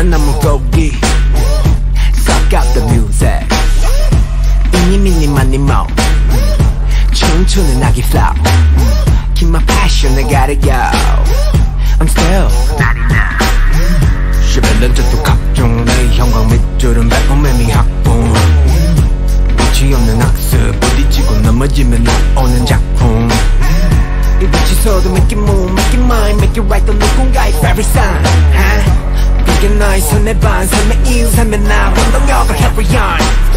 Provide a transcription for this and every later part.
밤은 너무 고기 Suck out the music 이니 미니 마니 모 춤추는 아기 flop Keep my passion, I gotta go I'm still not enough 시벨렌 뜻도 각종 내 형광 밑줄은 백범매미 학봉 끝이 없는 학습 부딪히고 넘어지면 나오는 작품 이 빛이 서도 make it move, make it mine, make it right 또 누군가의 favorite sign 너의 손에 반 삶의 이유 삶의 나 원동력을 carry on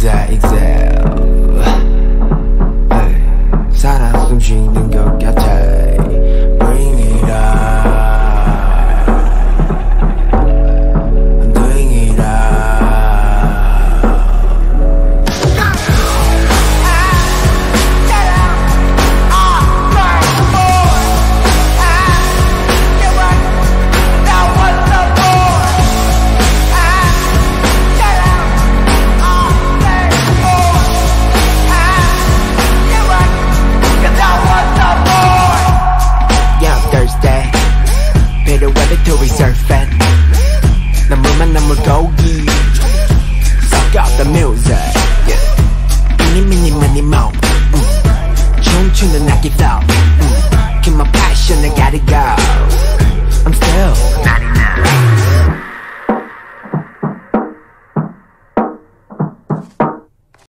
exact exact the 외벽돌이 surfing 나물만 나물 고기. Suck up the music. 미니 미니 미니 모 춤추는 it out Keep my passion I gotta go. I'm still